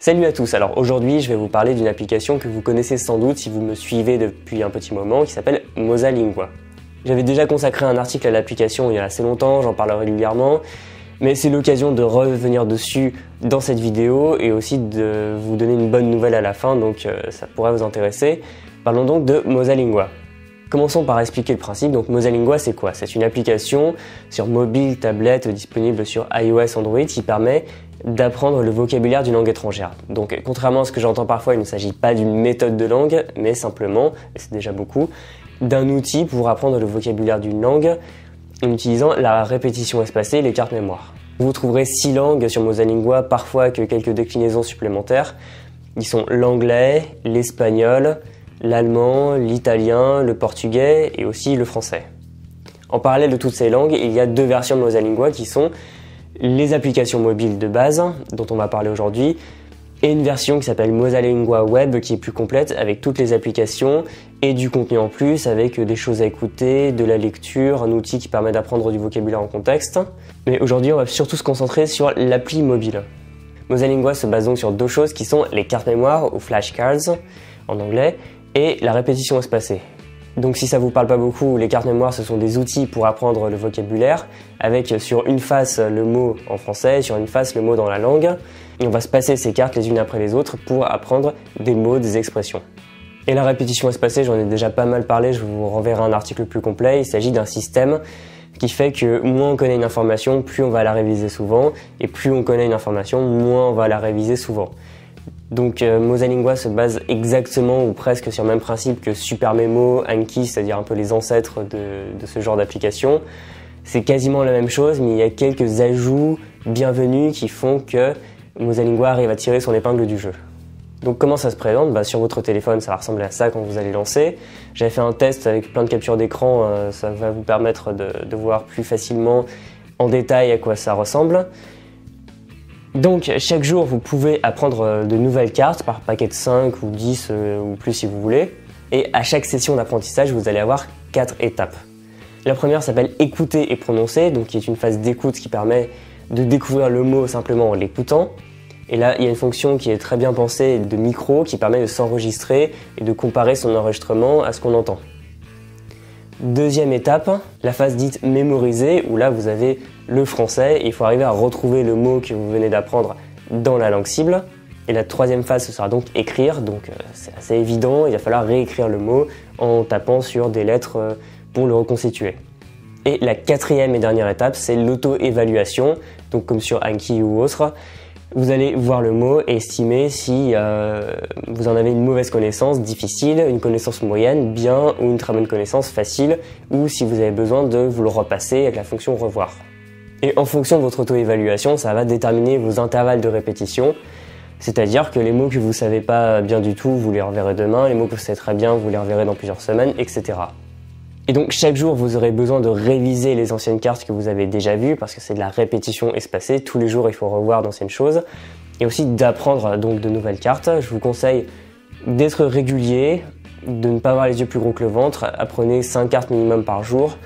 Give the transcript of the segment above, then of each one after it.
Salut à tous, alors aujourd'hui je vais vous parler d'une application que vous connaissez sans doute si vous me suivez depuis un petit moment qui s'appelle Mosalingua. J'avais déjà consacré un article à l'application il y a assez longtemps, j'en parle régulièrement, mais c'est l'occasion de revenir dessus dans cette vidéo et aussi de vous donner une bonne nouvelle à la fin, donc euh, ça pourrait vous intéresser. Parlons donc de Mosalingua. Commençons par expliquer le principe. Donc Mosalingua, c'est quoi? C'est une application sur mobile, tablette, disponible sur iOS, Android, qui permet d'apprendre le vocabulaire d'une langue étrangère. Donc contrairement à ce que j'entends parfois, il ne s'agit pas d'une méthode de langue, mais simplement, et c'est déjà beaucoup, d'un outil pour apprendre le vocabulaire d'une langue en utilisant la répétition espacée et les cartes mémoire. Vous trouverez six langues sur Mosalingua, parfois que quelques déclinaisons supplémentaires. Ils sont l'anglais, l'espagnol, l'allemand, l'italien, le portugais et aussi le français. En parallèle de toutes ces langues, il y a deux versions de Mosalingua qui sont les applications mobiles de base, dont on va parler aujourd'hui, et une version qui s'appelle Mosalingua Web qui est plus complète avec toutes les applications et du contenu en plus avec des choses à écouter, de la lecture, un outil qui permet d'apprendre du vocabulaire en contexte. Mais aujourd'hui, on va surtout se concentrer sur l'appli mobile. Mosalingua se base donc sur deux choses qui sont les cartes mémoire ou flashcards en anglais et la répétition espacée. Donc si ça vous parle pas beaucoup, les cartes mémoire ce sont des outils pour apprendre le vocabulaire avec sur une face le mot en français, sur une face le mot dans la langue. On va se passer ces cartes les unes après les autres pour apprendre des mots, des expressions. Et la répétition espacée, j'en ai déjà pas mal parlé, je vous renverrai un article plus complet. Il s'agit d'un système qui fait que moins on connaît une information, plus on va la réviser souvent, et plus on connaît une information, moins on va la réviser souvent. Donc euh, Mosalingua se base exactement ou presque sur le même principe que SuperMemo, Anki, c'est-à-dire un peu les ancêtres de, ce genre d'application. C'est quasiment la même chose, mais il y a quelques ajouts bienvenus qui font que Mosalingua arrive à tirer son épingle du jeu. Donc comment ça se présente? Bah, Sur votre téléphone, ça va à ça quand vous allez lancer. J'avais fait un test avec plein de captures d'écran, euh, ça va vous permettre de voir plus facilement en détail à quoi ça ressemble. Donc chaque jour, vous pouvez apprendre euh, de nouvelles cartes par paquet de 5 ou 10 euh, ou plus si vous voulez. Et à chaque session d'apprentissage, vous allez avoir 4 étapes. La première s'appelle écouter et prononcer, donc qui est une phase d'écoute qui permet de découvrir le mot simplement en l'écoutant. Et là, il y a une fonction qui est très bien pensée de micro qui permet de s'enregistrer et de comparer son enregistrement à ce qu'on entend. Deuxième étape, la phase dite mémoriser, où là vous avez le français il faut arriver à retrouver le mot que vous venez d'apprendre dans la langue cible. Et la troisième phase, ce sera donc écrire, donc euh, c'est assez évident, il va falloir réécrire le mot en tapant sur des lettres euh, pour le reconstituer. Et la quatrième et dernière étape, c'est l'auto-évaluation, donc comme sur Anki ou autre. Vous allez voir le mot et estimer si euh, vous en avez une mauvaise connaissance, difficile, une connaissance moyenne, bien ou une très bonne connaissance, facile, ou si vous avez besoin de vous le repasser avec la fonction revoir. Et en fonction de votre auto-évaluation, ça va déterminer vos intervalles de répétition, c'est-à-dire que les mots que vous savez pas bien du tout, vous les reverrez demain, les mots que vous savez très bien, vous les reverrez dans plusieurs semaines, etc. Et donc chaque jour, vous aurez besoin de réviser les anciennes cartes que vous avez déjà vues parce que c'est de la répétition espacée. Tous les jours, il faut revoir d'anciennes choses et aussi d'apprendre donc de nouvelles cartes. Je vous conseille d'être régulier, de ne pas avoir les yeux plus gros que le ventre. Apprenez 5 cartes minimum par jour,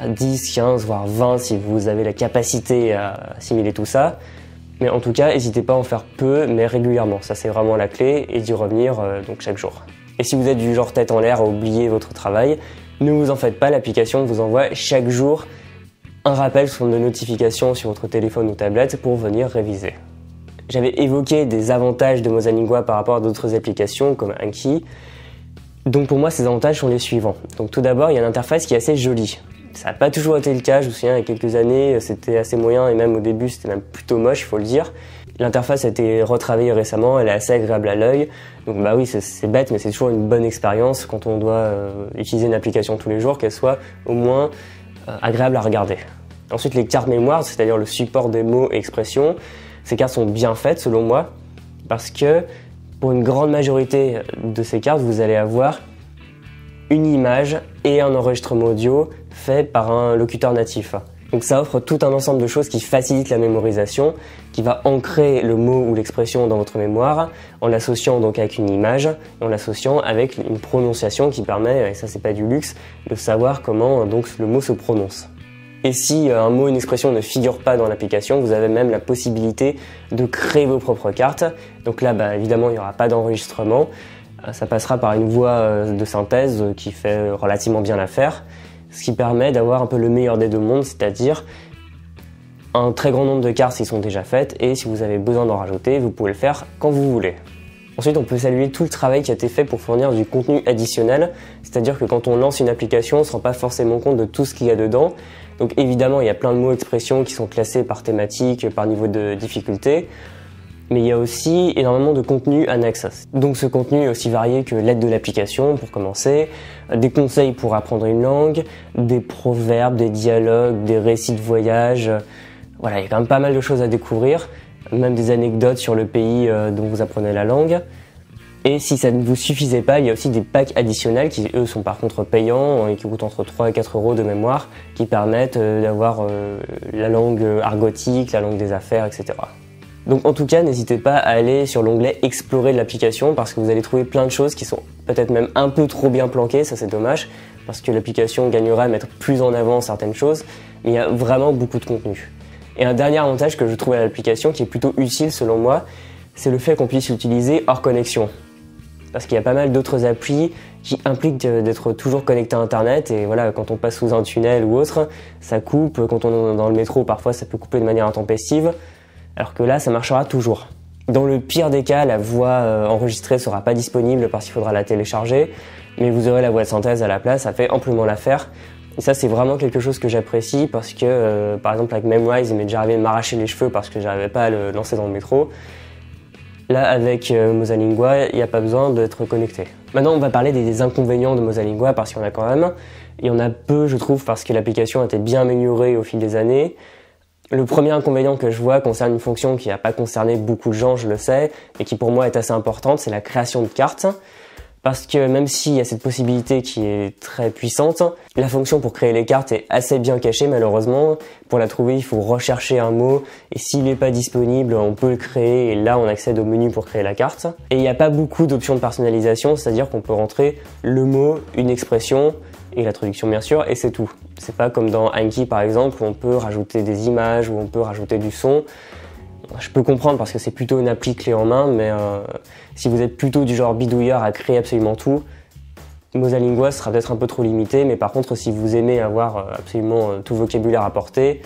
à 10, 15, voire 20 si vous avez la capacité à assimiler tout ça. Mais en tout cas, n'hésitez pas à en faire peu, mais régulièrement. Ça, c'est vraiment la clé et d'y revenir euh, chaque jour. Et si vous êtes du genre tête en l'air à oublier votre travail, ne vous en faites pas, l'application vous envoie chaque jour un rappel sur de notification sur votre téléphone ou tablette pour venir réviser. J'avais évoqué des avantages de Mosalingua par rapport à d'autres applications comme Anki. Donc pour moi, ces avantages sont les suivants. Donc tout d'abord, il y a une interface qui est assez jolie. Ça n'a pas toujours été le cas, je me souviens, il y a quelques années, c'était assez moyen et même au début, c'était même plutôt moche, il faut le dire. L'interface a été retravaillée récemment, elle est assez agréable à l'œil. Donc bah oui, c'est bête, mais c'est toujours une bonne expérience quand on doit euh, utiliser une application tous les jours, qu'elle soit au moins euh, agréable à regarder. Ensuite, les cartes mémoire, c'est-à-dire le support des mots et expressions, ces cartes sont bien faites selon moi, parce que pour une grande majorité de ces cartes, vous allez avoir une image et un enregistrement audio fait par un locuteur natif. Donc ça offre tout un ensemble de choses qui facilitent la mémorisation, qui va ancrer le mot ou l'expression dans votre mémoire, en l'associant donc avec une image, en l'associant avec une prononciation qui permet, et ça c'est pas du luxe, de savoir comment donc le mot se prononce. Et si un mot, une expression ne figure pas dans l'application, vous avez même la possibilité de créer vos propres cartes. Donc là, bah, évidemment, il n'y aura pas d'enregistrement. Ça passera par une voix de synthèse qui fait relativement bien l'affaire, ce qui permet d'avoir un peu le meilleur des deux mondes, c'est-à-dire un très grand nombre de cartes qui sont déjà faites et si vous avez besoin d'en rajouter, vous pouvez le faire quand vous voulez. Ensuite, on peut saluer tout le travail qui a été fait pour fournir du contenu additionnel, c'est-à-dire que quand on lance une application, on ne se rend pas forcément compte de tout ce qu'il y a dedans. Donc évidemment, il y a plein de mots, expressions qui sont classés par thématique, par niveau de difficulté, mais il y a aussi énormément de contenu annexe. Donc ce contenu est aussi varié que l'aide de l'application pour commencer, des conseils pour apprendre une langue, des proverbes, des dialogues, des récits de voyage, voilà, il y a quand même pas mal de choses à découvrir, même des anecdotes sur le pays euh, dont vous apprenez la langue. Et si ça ne vous suffisait pas, il y a aussi des packs additionnels qui, eux, sont par contre payants et qui coûtent entre 3 et 4 euros de mémoire, qui permettent euh, d'avoir euh, la langue argotique, la langue des affaires, etc. Donc en tout cas, n'hésitez pas à aller sur l'onglet Explorer de l'application parce que vous allez trouver plein de choses qui sont peut-être même un peu trop bien planquées, ça c'est dommage, parce que l'application gagnerait à mettre plus en avant certaines choses, mais il y a vraiment beaucoup de contenu. Et un dernier avantage que je trouve à l'application qui est plutôt utile selon moi, c'est le fait qu'on puisse l'utiliser hors connexion. Parce qu'il y a pas mal d'autres applis qui impliquent d'être toujours connecté à Internet et voilà, quand on passe sous un tunnel ou autre, ça coupe. Quand on est dans le métro, parfois ça peut couper de manière intempestive. Alors que là, ça marchera toujours. Dans le pire des cas, la voix euh, enregistrée sera pas disponible parce qu'il faudra la télécharger, mais vous aurez la voix de synthèse à la place, ça fait amplement l'affaire. Et ça, c'est vraiment quelque chose que j'apprécie parce que, euh, par exemple, avec Memrise, il m'est déjà arrivé de m'arracher les cheveux parce que j'arrivais pas à le lancer dans le métro. Là, avec euh, Mosalingua, il n'y a pas besoin d'être connecté. Maintenant, on va parler des, inconvénients de Mosalingua parce qu'il y en a quand même. Il y en a peu, je trouve, parce que l'application a été bien améliorée au fil des années. Le premier inconvénient que je vois concerne une fonction qui n'a pas concerné beaucoup de gens, je le sais, et qui pour moi est assez importante, c'est la création de cartes parce que même s'il y a cette possibilité qui est très puissante, la fonction pour créer les cartes est assez bien cachée malheureusement. Pour la trouver, il faut rechercher un mot et s'il n'est pas disponible, on peut le créer et là on accède au menu pour créer la carte. Et il n'y a pas beaucoup d'options de personnalisation, c'est-à-dire qu'on peut rentrer le mot, une expression et la traduction bien sûr et c'est tout. C'est pas comme dans Anki par exemple où on peut rajouter des images, où on peut rajouter du son je peux comprendre parce que c'est plutôt une appli clé en main, mais euh, si vous êtes plutôt du genre bidouilleur à créer absolument tout, Mosalingua sera peut-être un peu trop limité, mais par contre, si vous aimez avoir euh, absolument euh, tout vocabulaire à porter,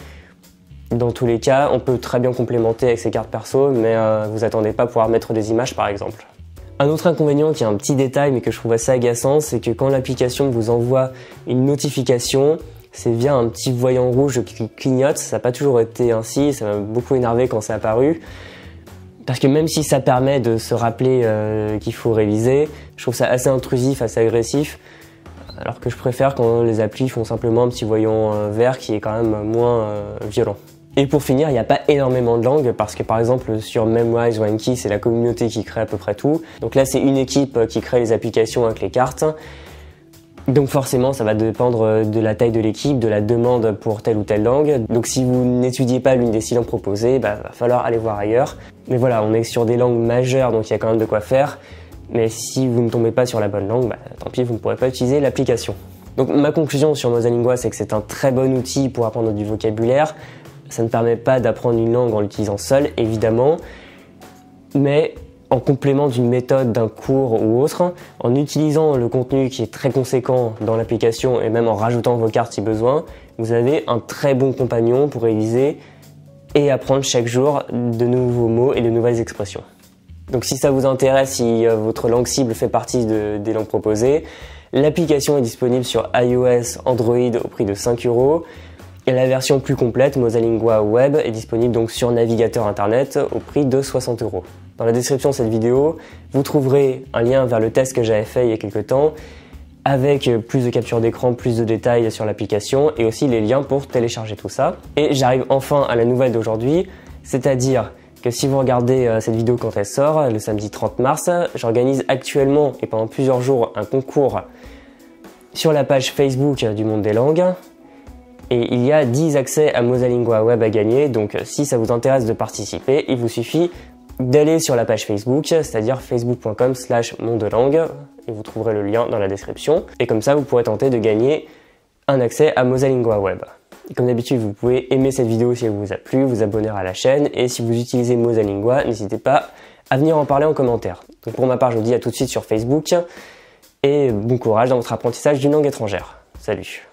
dans tous les cas, on peut très bien complémenter avec ses cartes perso, mais vous attendez pas pouvoir mettre des images par exemple. Un autre inconvénient qui est un petit détail mais que je trouve assez agaçant, c'est que quand l'application vous envoie une notification, c'est via un petit voyant rouge qui clignote. Ça n'a pas toujours été ainsi, ça m'a beaucoup énervé quand c'est apparu. Parce que même si ça permet de se rappeler euh, qu'il faut réviser, je trouve ça assez intrusif, assez agressif. Alors que je préfère quand les applis font simplement un petit voyant euh, vert qui est quand même moins euh, violent. Et pour finir, il n'y a pas énormément de langues parce que par exemple sur Memwise ou Anki, c'est la communauté qui crée à peu près tout. Donc là, c'est une équipe qui crée les applications avec les cartes. Donc forcément, ça va dépendre de la taille de l'équipe, de la demande pour telle ou telle langue. Donc si vous n'étudiez pas l'une des six langues proposées, bah, va falloir aller voir ailleurs. Mais voilà, on est sur des langues majeures, donc il y a quand même de quoi faire. Mais si vous ne tombez pas sur la bonne langue, bah, tant pis, vous ne pourrez pas utiliser l'application. Donc ma conclusion sur Mosalingua, c'est que c'est un très bon outil pour apprendre du vocabulaire. Ça ne permet pas d'apprendre une langue en l'utilisant seul, évidemment. Mais en complément d'une méthode, d'un cours ou autre, en utilisant le contenu qui est très conséquent dans l'application et même en rajoutant vos cartes si besoin, vous avez un très bon compagnon pour réviser et apprendre chaque jour de nouveaux mots et de nouvelles expressions. Donc si ça vous intéresse, si euh, votre langue cible fait partie des langues proposées, l'application est disponible sur iOS, Android au prix de 5 euros. Et la version plus complète, Mosalingua Web, est disponible donc sur navigateur internet au prix de 60 euros. Dans la description de cette vidéo, vous trouverez un lien vers le test que j'avais fait il y a quelques temps avec plus de capture d'écran, plus de détails sur l'application et aussi les liens pour télécharger tout ça. Et j'arrive enfin à la nouvelle d'aujourd'hui, c'est-à-dire que si vous regardez euh, cette vidéo quand elle sort, le samedi 30 mars, j'organise actuellement et pendant plusieurs jours un concours sur la page Facebook du Monde des Langues et il y a 10 accès à Mosalingua Web à gagner, donc si ça vous intéresse de participer, il vous suffit d'aller sur la page Facebook, c'est-à-dire facebook.com slash mondelangue, et vous trouverez le lien dans la description, et comme ça vous pourrez tenter de gagner un accès à Mosalingua Web. Comme d'habitude, vous pouvez aimer cette vidéo si elle vous a plu, vous abonner à la chaîne, et si vous utilisez Mosalingua, n'hésitez pas à venir en parler en commentaire. Donc pour ma part, je vous dis à tout de suite sur Facebook, et bon courage dans votre apprentissage d'une langue étrangère. Salut